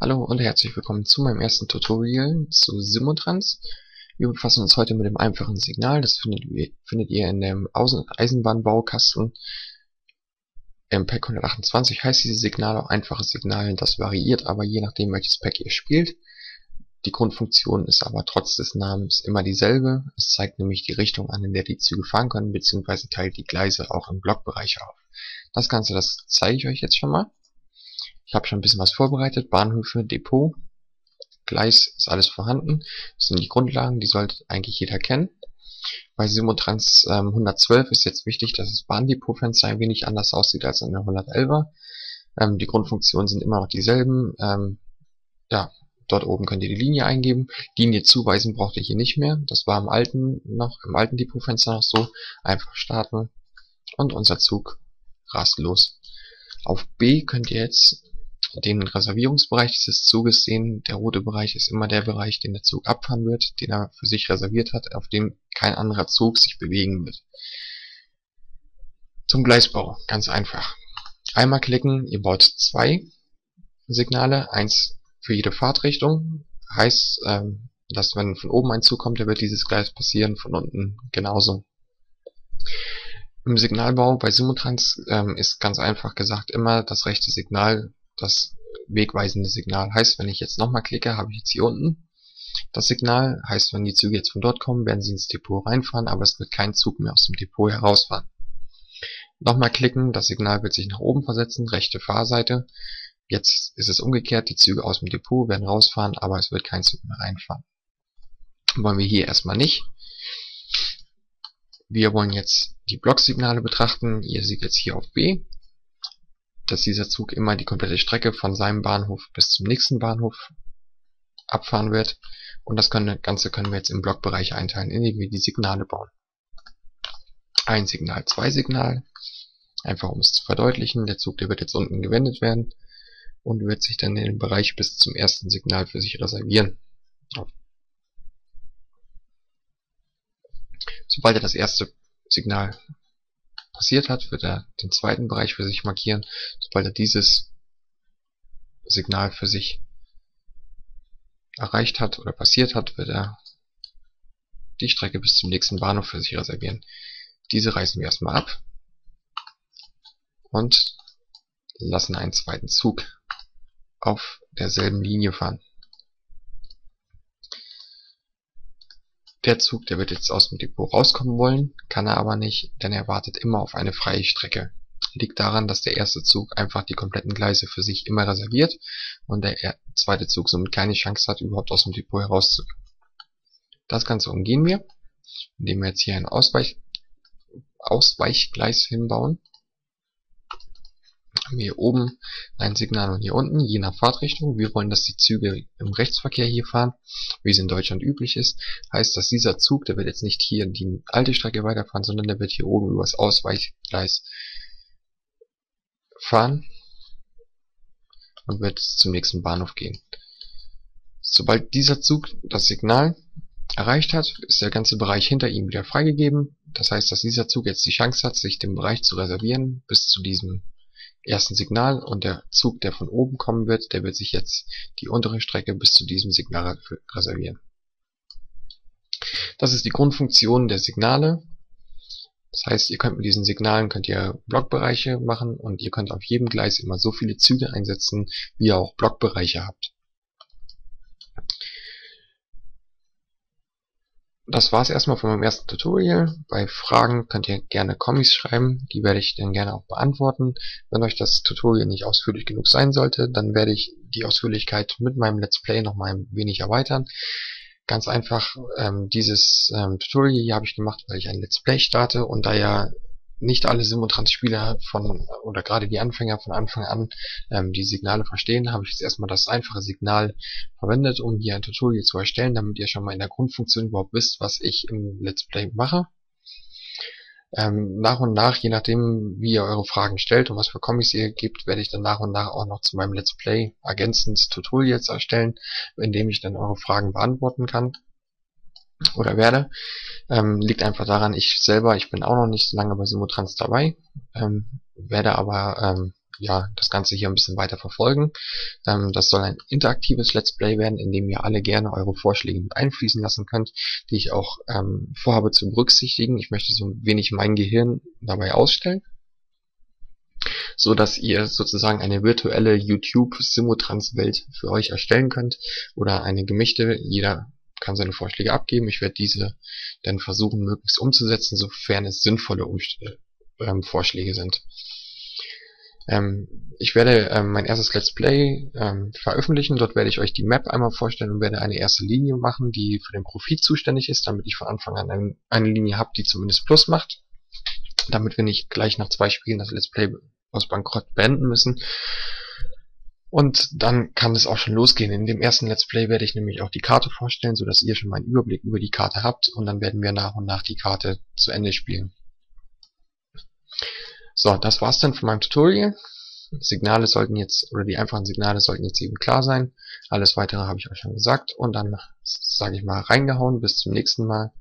Hallo und herzlich willkommen zu meinem ersten Tutorial zu Simotrans. Wir befassen uns heute mit dem einfachen Signal. Das findet, findet ihr in dem Eisenbahnbaukasten. Im Pack 128 heißt dieses Signal auch einfaches Signal. Das variiert aber je nachdem welches Pack ihr spielt. Die Grundfunktion ist aber trotz des Namens immer dieselbe. Es zeigt nämlich die Richtung an, in der die Züge fahren können, beziehungsweise teilt die Gleise auch im Blockbereich auf. Das Ganze, das zeige ich euch jetzt schon mal. Ich habe schon ein bisschen was vorbereitet. Bahnhöfe, Depot, Gleis ist alles vorhanden. Das sind die Grundlagen, die sollte eigentlich jeder kennen. Bei Simotrans ähm, 112 ist jetzt wichtig, dass das Bahndepotfenster ein wenig anders aussieht als an der 111er. Ähm, die Grundfunktionen sind immer noch dieselben. Ähm, ja, dort oben könnt ihr die Linie eingeben. Linie zuweisen braucht ihr hier nicht mehr. Das war im alten noch, im alten Depotfenster noch so. Einfach starten und unser Zug rast los. Auf B könnt ihr jetzt den Reservierungsbereich dieses Zuges sehen. Der rote Bereich ist immer der Bereich, den der Zug abfahren wird, den er für sich reserviert hat, auf dem kein anderer Zug sich bewegen wird. Zum Gleisbau, ganz einfach. Einmal klicken, ihr baut zwei Signale, eins für jede Fahrtrichtung. Heißt, ähm, dass wenn von oben ein Zug kommt, der wird dieses Gleis passieren, von unten genauso. Im Signalbau bei Simotrans ähm, ist ganz einfach gesagt immer das rechte Signal das wegweisende Signal. Heißt, wenn ich jetzt nochmal klicke, habe ich jetzt hier unten das Signal. Heißt, wenn die Züge jetzt von dort kommen, werden sie ins Depot reinfahren, aber es wird kein Zug mehr aus dem Depot herausfahren. Nochmal klicken, das Signal wird sich nach oben versetzen, rechte Fahrseite. Jetzt ist es umgekehrt, die Züge aus dem Depot werden rausfahren, aber es wird kein Zug mehr reinfahren. Wollen wir hier erstmal nicht. Wir wollen jetzt die Blocksignale betrachten. Ihr seht jetzt hier auf B dass dieser Zug immer die komplette Strecke von seinem Bahnhof bis zum nächsten Bahnhof abfahren wird. Und das Ganze können wir jetzt im Blockbereich einteilen, indem wir die Signale bauen. Ein Signal, zwei Signal. Einfach um es zu verdeutlichen. Der Zug, der wird jetzt unten gewendet werden und wird sich dann in den Bereich bis zum ersten Signal für sich reservieren. Sobald er das erste Signal passiert hat, wird er den zweiten Bereich für sich markieren. Sobald er dieses Signal für sich erreicht hat oder passiert hat, wird er die Strecke bis zum nächsten Bahnhof für sich reservieren. Diese reißen wir erstmal ab und lassen einen zweiten Zug auf derselben Linie fahren. Der Zug, der wird jetzt aus dem Depot rauskommen wollen, kann er aber nicht, denn er wartet immer auf eine freie Strecke. Liegt daran, dass der erste Zug einfach die kompletten Gleise für sich immer reserviert und der zweite Zug somit keine Chance hat, überhaupt aus dem Depot herauszukommen. Das Ganze umgehen wir, indem wir jetzt hier ein Ausweich Ausweichgleis hinbauen haben hier oben ein Signal und hier unten, je nach Fahrtrichtung. Wir wollen, dass die Züge im Rechtsverkehr hier fahren, wie es in Deutschland üblich ist. Heißt, dass dieser Zug, der wird jetzt nicht hier die alte Strecke weiterfahren, sondern der wird hier oben übers Ausweichgleis fahren und wird zum nächsten Bahnhof gehen. Sobald dieser Zug das Signal erreicht hat, ist der ganze Bereich hinter ihm wieder freigegeben. Das heißt, dass dieser Zug jetzt die Chance hat, sich den Bereich zu reservieren bis zu diesem ersten Signal und der Zug, der von oben kommen wird, der wird sich jetzt die untere Strecke bis zu diesem Signal reservieren. Das ist die Grundfunktion der Signale. Das heißt, ihr könnt mit diesen Signalen könnt ihr Blockbereiche machen und ihr könnt auf jedem Gleis immer so viele Züge einsetzen, wie ihr auch Blockbereiche habt. Das war's erstmal von meinem ersten Tutorial. Bei Fragen könnt ihr gerne Kommis schreiben, die werde ich dann gerne auch beantworten. Wenn euch das Tutorial nicht ausführlich genug sein sollte, dann werde ich die Ausführlichkeit mit meinem Let's Play noch mal ein wenig erweitern. Ganz einfach, ähm, dieses ähm, Tutorial hier habe ich gemacht, weil ich ein Let's Play starte und da ja nicht alle Simotrans-Spieler von, oder gerade die Anfänger von Anfang an ähm, die Signale verstehen, habe ich jetzt erstmal das einfache Signal verwendet, um hier ein Tutorial zu erstellen, damit ihr schon mal in der Grundfunktion überhaupt wisst, was ich im Let's Play mache. Ähm, nach und nach, je nachdem, wie ihr eure Fragen stellt und was für Comics ihr gebt, werde ich dann nach und nach auch noch zu meinem Let's Play ergänzend Tutorials erstellen, in dem ich dann eure Fragen beantworten kann oder werde. Ähm, liegt einfach daran, ich selber, ich bin auch noch nicht so lange bei Simotrans dabei, ähm, werde aber ähm, ja, das Ganze hier ein bisschen weiter verfolgen. Ähm, das soll ein interaktives Let's Play werden, in dem ihr alle gerne eure Vorschläge mit einfließen lassen könnt, die ich auch ähm, vorhabe zu berücksichtigen. Ich möchte so wenig mein Gehirn dabei ausstellen so dass ihr sozusagen eine virtuelle YouTube Simutrans Welt für euch erstellen könnt oder eine gemischte. Jeder kann seine Vorschläge abgeben. Ich werde diese dann versuchen, möglichst umzusetzen, sofern es sinnvolle Umstände, ähm, Vorschläge sind. Ähm, ich werde ähm, mein erstes Let's Play ähm, veröffentlichen. Dort werde ich euch die Map einmal vorstellen und werde eine erste Linie machen, die für den Profit zuständig ist, damit ich von Anfang an ein, eine Linie habe, die zumindest Plus macht. Damit wir nicht gleich nach zwei Spielen das Let's Play aus Bankrott beenden müssen. Und dann kann es auch schon losgehen. In dem ersten Let's Play werde ich nämlich auch die Karte vorstellen, so dass ihr schon mal einen Überblick über die Karte habt und dann werden wir nach und nach die Karte zu Ende spielen. So, das war's dann von meinem Tutorial. Signale sollten jetzt, oder die einfachen Signale sollten jetzt eben klar sein. Alles weitere habe ich euch schon gesagt und dann sage ich mal reingehauen. Bis zum nächsten Mal.